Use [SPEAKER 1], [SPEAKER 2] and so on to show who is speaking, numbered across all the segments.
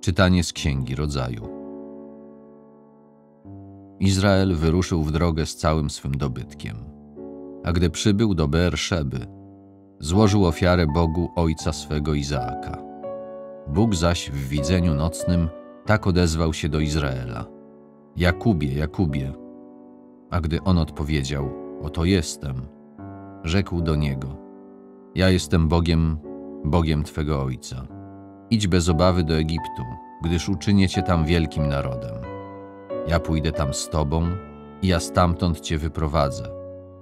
[SPEAKER 1] Czytanie z Księgi Rodzaju. Izrael wyruszył w drogę z całym swym dobytkiem. A gdy przybył do Beerszeby, złożył ofiarę Bogu ojca swego Izaaka. Bóg zaś w widzeniu nocnym tak odezwał się do Izraela: Jakubie, Jakubie. A gdy on odpowiedział: Oto jestem, rzekł do niego: Ja jestem Bogiem, Bogiem twego ojca. Idź bez obawy do Egiptu, gdyż uczynię cię tam wielkim narodem. Ja pójdę tam z tobą i ja stamtąd cię wyprowadzę,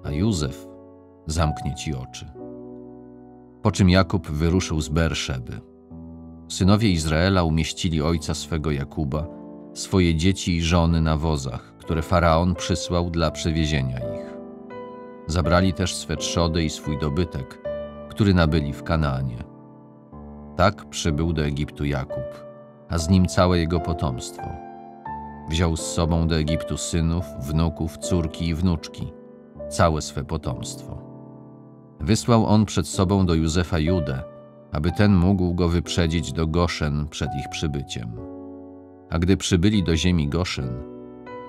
[SPEAKER 1] a Józef zamknie ci oczy. Po czym Jakub wyruszył z Berszeby. Synowie Izraela umieścili ojca swego Jakuba, swoje dzieci i żony na wozach, które faraon przysłał dla przewiezienia ich. Zabrali też swe trzody i swój dobytek, który nabyli w Kanaanie. Tak przybył do Egiptu Jakub, a z nim całe jego potomstwo. Wziął z sobą do Egiptu synów, wnuków, córki i wnuczki, całe swe potomstwo. Wysłał on przed sobą do Józefa Judę, aby ten mógł go wyprzedzić do Goszen przed ich przybyciem. A gdy przybyli do ziemi Goszen,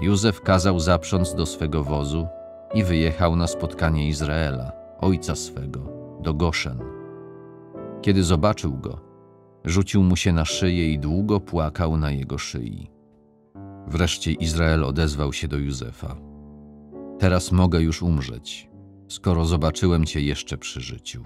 [SPEAKER 1] Józef kazał zaprząc do swego wozu i wyjechał na spotkanie Izraela, ojca swego, do Goszen. Kiedy zobaczył go, rzucił mu się na szyję i długo płakał na jego szyi. Wreszcie Izrael odezwał się do Józefa: Teraz mogę już umrzeć, skoro zobaczyłem cię jeszcze przy życiu.